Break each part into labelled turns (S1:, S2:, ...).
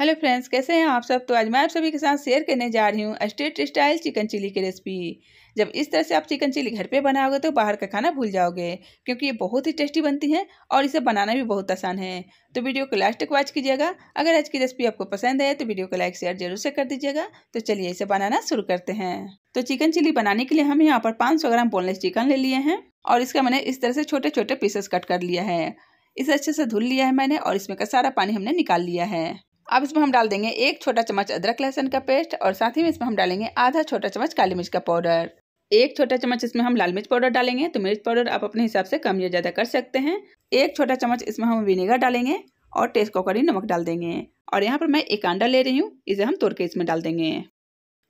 S1: Hello friends, कैसे हैं आप सब? तो आज मैं आप सभी के साथ शेयर करने जा रही हूँ स्ट्रीट स्टाइल चिकन चिली की रेसिपी। जब इस तरह से आप चिकन चिली घर पे बनाओगे तो बाहर का खाना भूल जाओगे, क्योंकि ये बहुत ही टेस्टी बनती है और इसे बनाना भी बहुत आसान है। तो वीडियो को लास्ट तक वॉच कीजिएगा। अगर आज की रेसिपी आपको पसंद है तो वीडियो को लाइक, शेयर ज़रूर से कर दीजिएगा। तो चलिए इसे बनाना शुरू करते हैं। तो चिकन चिली बनाने के लिए हम यहाँ पर पाँच सौ ग्राम बोनलेस चिकन ले लिए हैं और इसका मैंने इस तरह से छोटे छोटे पीसेस कट कर लिया है। इसे अच्छे से धुल लिया है मैंने और इसमें का सारा पानी हमने निकाल लिया है। अब इसमें हम डाल देंगे एक छोटा चम्मच अदरक लहसुन का पेस्ट और साथ ही में इसमें हम डालेंगे आधा छोटा चम्मच काली मिर्च का पाउडर। एक छोटा चम्मच इसमें हम लाल मिर्च पाउडर डालेंगे तो मिर्च पाउडर आप अपने हिसाब से कम या ज़्यादा कर सकते हैं। एक छोटा चम्मच इसमें हम विनेगर डालेंगे और टेस्ट कॉकरी नमक डाल देंगे। और यहाँ पर मैं एक अंडा ले रही हूँ, इसे हम तोड़ के इसमें डाल देंगे।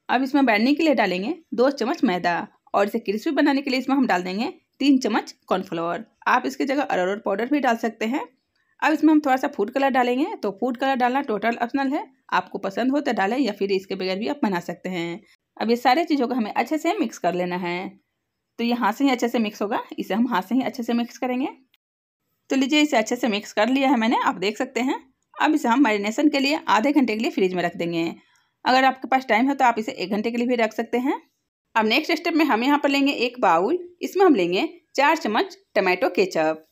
S1: अब इसमें बैठने के लिए डालेंगे दो चम्मच मैदा और इसे क्रिस्पी बनाने के लिए इसमें हम डाल देंगे तीन चम्मच कॉर्नफ्लोर। आप इसकी जगह अरारोट पाउडर भी डाल सकते हैं। अब इसमें हम थोड़ा सा फ़ूड कलर डालेंगे तो फ़ूड कलर डालना टोटल ऑप्शनल है। आपको पसंद हो तो डालें या फिर इसके बगैर भी आप बना सकते हैं। अब ये सारे चीज़ों को हमें अच्छे से मिक्स कर लेना है। तो ये हाथ से ही अच्छे से मिक्स होगा, इसे हम हाथ से ही अच्छे से मिक्स करेंगे। तो लीजिए इसे अच्छे से मिक्स कर लिया है मैंने, आप देख सकते हैं। अब इसे हम मैरिनेशन के लिए आधे घंटे के लिए फ्रिज में रख देंगे। अगर आपके पास टाइम है तो आप इसे एक घंटे के लिए भी रख सकते हैं। अब नेक्स्ट स्टेप में हम यहाँ पर लेंगे एक बाउल इसमें हम लेंगे चार चम्मच टमाटो केचप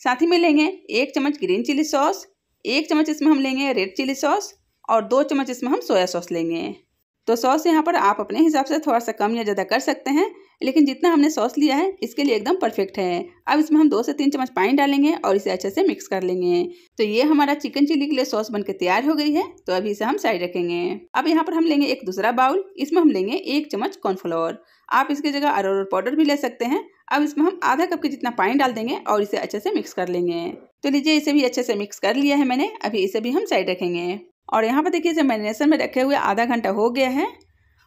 S1: साथ ही में लेंगे एक चम्मच ग्रीन चिली सॉस एक चम्मच इसमें हम लेंगे रेड चिली सॉस और दो चम्मच इसमें हम सोया सॉस लेंगे। तो सॉस यहाँ पर आप अपने हिसाब से थोड़ा सा कम या ज़्यादा कर सकते हैं, लेकिन जितना हमने सॉस लिया है, इसके लिए एकदम परफेक्ट है। अब इसमें हम दो से तीन चम्मच पानी डालेंगे और इसे अच्छे से मिक्स कर लेंगे। तो ये हमारा चिकन चिली के लिए सॉस बनकर तैयार हो गई है तो अभी इसे हम साइड रखेंगे। अब यहाँ पर हम लेंगे एक दूसरा बाउल, इसमें हम लेंगे एक चम्मच कॉर्नफ्लोर। आप इसकी जगह अरोर पाउडर भी ले सकते हैं। अब इसमें हम आधा कप के जितना पानी डाल देंगे और इसे अच्छे से मिक्स कर लेंगे। तो लीजिए इसे भी अच्छे से मिक्स कर लिया है मैंने, अभी इसे भी हम साइड रखेंगे। और यहाँ पर देखिए, इसे मैरिनेशन में रखे हुए आधा घंटा हो गया है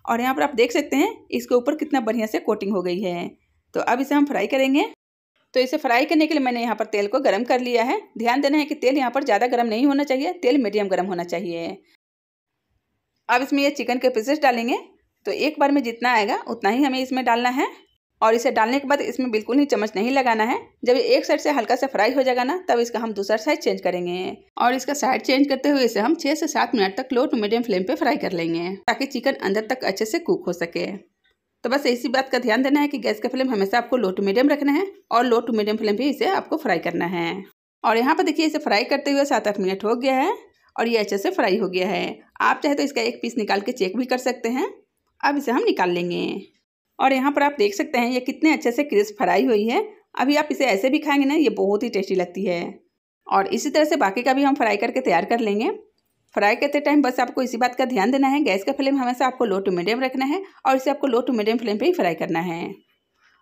S1: और यहाँ पर आप देख सकते हैं, इसके ऊपर कितना बढ़िया से कोटिंग हो गई है। तो अब इसे हम फ्राई करेंगे। तो इसे फ्राई करने के लिए मैंने यहाँ पर तेल को गर्म कर लिया है। ध्यान देना है कि तेल यहाँ पर ज़्यादा गर्म नहीं होना चाहिए, तेल मीडियम गर्म होना चाहिए। अब इसमें ये चिकन के पीसेस डालेंगे। तो एक बार में जितना आएगा, उतना ही हमें इसमें डालना है। और इसे डालने के बाद इसमें बिल्कुल ही चम्मच नहीं लगाना है। जब ये एक साइड से हल्का सा फ्राई हो जाएगा ना, तब इसका हम दूसरा साइड चेंज करेंगे। और इसका साइड चेंज करते हुए इसे हम छः से सात मिनट तक लो टू मीडियम फ्लेम पे फ्राई कर लेंगे, ताकि चिकन अंदर तक अच्छे से कुक हो सके। तो बस इसी बात का ध्यान देना है कि गैस का फ्लेम हमेशा आपको लो टू मीडियम रखना है और लो टू मीडियम फ्लेम पे इसे आपको फ्राई करना है। और यहाँ पर देखिए, इसे फ्राई करते हुए सात आठ मिनट हो गया है और ये अच्छे से फ्राई हो गया है। आप चाहे तो इसका एक पीस निकाल के चेक भी कर सकते हैं। अब इसे हम निकाल लेंगे। और यहाँ पर आप देख सकते हैं, ये कितने अच्छे से क्रिस्प फ्राई हुई है। अभी आप इसे ऐसे भी खाएँगे ना, ये बहुत ही टेस्टी लगती है। और इसी तरह से बाकी का भी हम फ्राई करके तैयार कर लेंगे। फ्राई करते टाइम बस आपको इसी बात का ध्यान देना है, गैस का फ्लेम हमेशा आपको लो टू मीडियम रखना है और इसे आपको लो टू मीडियम फ्लेम पर ही फ्राई करना है।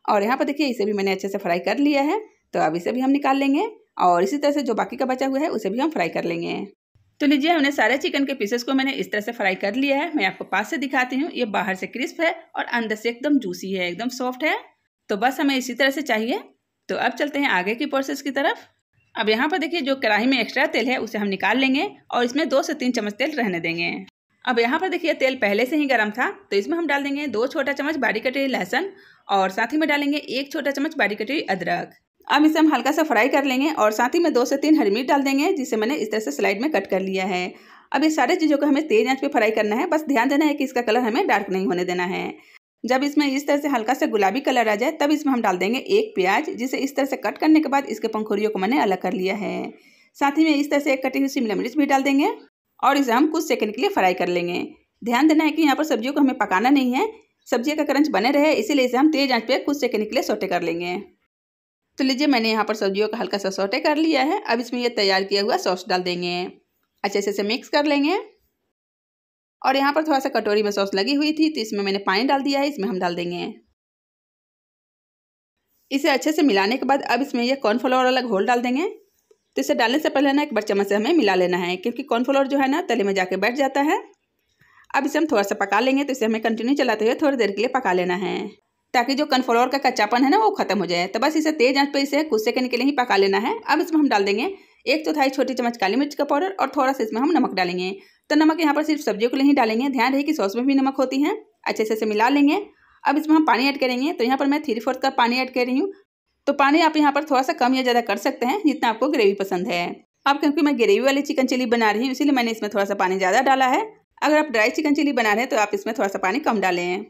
S1: और यहाँ पर देखिए, इसे भी मैंने अच्छे से फ्राई कर लिया है तो अब इसे भी हम निकाल लेंगे और इसी तरह से जो बाकी का बचा हुआ है, उसे भी हम फ्राई कर लेंगे। तो लीजिए हमने सारे चिकन के पीसेस को मैंने इस तरह से फ्राई कर लिया है। मैं आपको पास से दिखाती हूँ। ये बाहर से क्रिस्प है और अंदर से एकदम जूसी है, एकदम सॉफ्ट है। तो बस हमें इसी तरह से चाहिए। तो अब चलते हैं आगे की प्रोसेस की तरफ़। अब यहाँ पर देखिए, जो कढ़ाई में एक्स्ट्रा तेल है, उसे हम निकाल लेंगे और इसमें दो से तीन चम्मच तेल रहने देंगे। अब यहाँ पर देखिए, तेल पहले से ही गर्म था तो इसमें हम डाल देंगे दो छोटा चम्मच बारी कटी लहसुन और साथ ही में डालेंगे एक छोटा चम्मच बारी कटी अदरक। अब इसे हम हल्का सा फ्राई कर लेंगे और साथ ही में दो से तीन हरी मिर्च डाल देंगे, जिसे मैंने इस तरह से स्लाइड में कट कर लिया है। अब ये सारे चीज़ों को हमें तेज आँच पे फ्राई करना है। बस ध्यान देना है कि इसका कलर हमें डार्क नहीं होने देना है। जब इसमें इस तरह से हल्का सा गुलाबी कलर आ जाए, तब इसमें हम डाल देंगे एक प्याज, जिसे इस तरह से कट करने के बाद इसके पंखुड़ियों को मैंने अलग कर लिया है। साथ ही में इस तरह से एक कटी हुई शिमला मिर्च भी डाल देंगे और इसे हम कुछ सेकंड के लिए फ्राई कर लेंगे। ध्यान देना है कि यहाँ पर सब्जियों को हमें पकाना नहीं है। सब्जियों का करंच बने रहे, इसीलिए इसे हम तेज आँच पे कुछ सेकंड के लिए सोटे कर लेंगे। तो लीजिए मैंने यहाँ पर सब्जियों का हल्का सा सोटे कर लिया है। अब इसमें ये तैयार किया हुआ सॉस डाल देंगे। अच्छे से मिक्स कर लेंगे। और यहाँ पर थोड़ा सा कटोरी में सॉस लगी हुई थी तो इसमें मैंने पानी डाल दिया है, इसमें हम डाल देंगे। इसे अच्छे से मिलाने के बाद अब इसमें यह कॉर्नफ्लोर वाला घोल डाल देंगे। तो इसे डालने से पहले ना एक बार चम्मच से हमें मिला लेना है, क्योंकि कॉर्नफ्लोर जो है ना, तले में जाके बैठ जाता है। अब इसे हम थोड़ा सा पका लेंगे तो इसे हमें कंटिन्यू चलाते हुए थोड़ी देर के लिए पका लेना है। ताकि जो कनफ्लोर का कच्चापन है ना, वो खत्म हो जाए। तो बस इसे तेज आँच पर इसे कुछ सेकंड के लिए ही पका लेना है। अब इसमें हम डाल देंगे एक चौथाई छोटी चम्मच काली मिर्च का पाउडर और थोड़ा सा इसमें हम नमक डालेंगे। तो नमक यहाँ पर सिर्फ़ सब्जियों के लिए ही डालेंगे। ध्यान रहे कि सॉस में भी नमक होती है। अच्छे से इसे मिला लेंगे। अब इसमें हम पानी ऐड करेंगे। तो यहाँ पर मैं थ्री फोर्थ का पानी ऐड कर रही हूँ। तो पानी आप यहाँ पर थोड़ा सा कम या ज़्यादा कर सकते हैं, जितना आपको ग्रेवी पसंद है। अब क्योंकि मैं ग्रेवी वाली चिकन चिली बना रही हूँ, इसीलिए मैंने इसमें थोड़ा सा पानी ज़्यादा डाला है। अगर आप ड्राई चिकन चिली बना रहे हैं तो आप इसमें थोड़ा सा पानी कम डालें।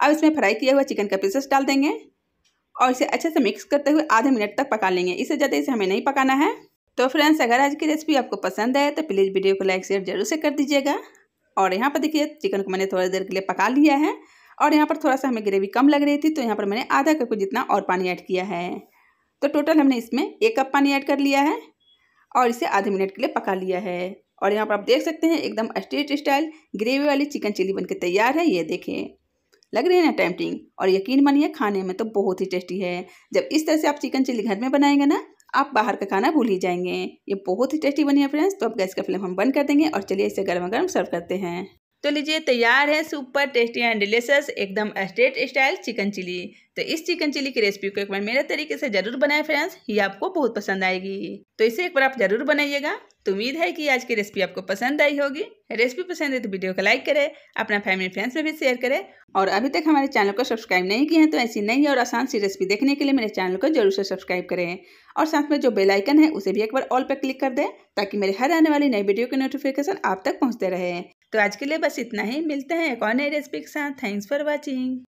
S1: अब इसमें फ्राई किया हुआ चिकन का पीसेस डाल देंगे और इसे अच्छे से मिक्स करते हुए आधे मिनट तक पका लेंगे। इससे ज़्यादा इसे हमें नहीं पकाना है। तो फ्रेंड्स, अगर आज की रेसिपी आपको पसंद आए तो प्लीज़ वीडियो को लाइक शेयर ज़रूर से कर दीजिएगा। और यहाँ पर देखिए, चिकन को मैंने थोड़ी देर के लिए पका लिया है। और यहाँ पर थोड़ा सा हमें ग्रेवी कम लग रही थी तो यहाँ पर मैंने आधा कप जितना और पानी ऐड किया है। तो टोटल हमने इसमें एक कप पानी ऐड कर लिया है और इसे आधे मिनट के लिए पका लिया है। और यहाँ पर आप देख सकते हैं, एकदम स्ट्रीट स्टाइल ग्रेवी वाली चिकन चिली बनके तैयार है, ये देखें। लग रही है ना टेम्पटिंग और यकीन मानिए, खाने में तो बहुत ही टेस्टी है। जब इस तरह से आप चिकन चिली घर में बनाएँगे ना, आप बाहर का खाना भूल ही जाएँगे। ये बहुत ही टेस्टी बनी है फ्रेंड्स तो अब गैस का फ्लेम हम बंद कर देंगे और चलिए इसे गर्मा गर्म सर्व करते हैं। तो लीजिए तैयार है सुपर टेस्टी एंड डिलीशियस, एकदम स्टेट स्टाइल चिकन चिली। तो इस चिकन चिली की रेसिपी को एक बार मेरे तरीके से ज़रूर बनाए फ्रेंड्स, ये आपको बहुत पसंद आएगी। तो इसे एक बार आप ज़रूर बनाइएगा। तो उम्मीद है कि आज की रेसिपी आपको पसंद आई होगी। रेसिपी पसंद है तो वीडियो को लाइक करें, अपना फैमिली फ्रेंड्स में भी शेयर करें। और अभी तक हमारे चैनल को सब्सक्राइब नहीं किए हैं तो ऐसी नई और आसान सी रेसिपी देखने के लिए मेरे चैनल को ज़रूर से सब्सक्राइब करें। और साथ में जो बेल आइकन है, उसे भी एक बार ऑल पर क्लिक कर दें, ताकि मेरे हर आने वाली नई वीडियो की नोटिफिकेशन आप तक पहुँचते रहे। तो आज के लिए बस इतना ही। मिलते हैं एक और नई रेसिपी के साथ। Thanks for watching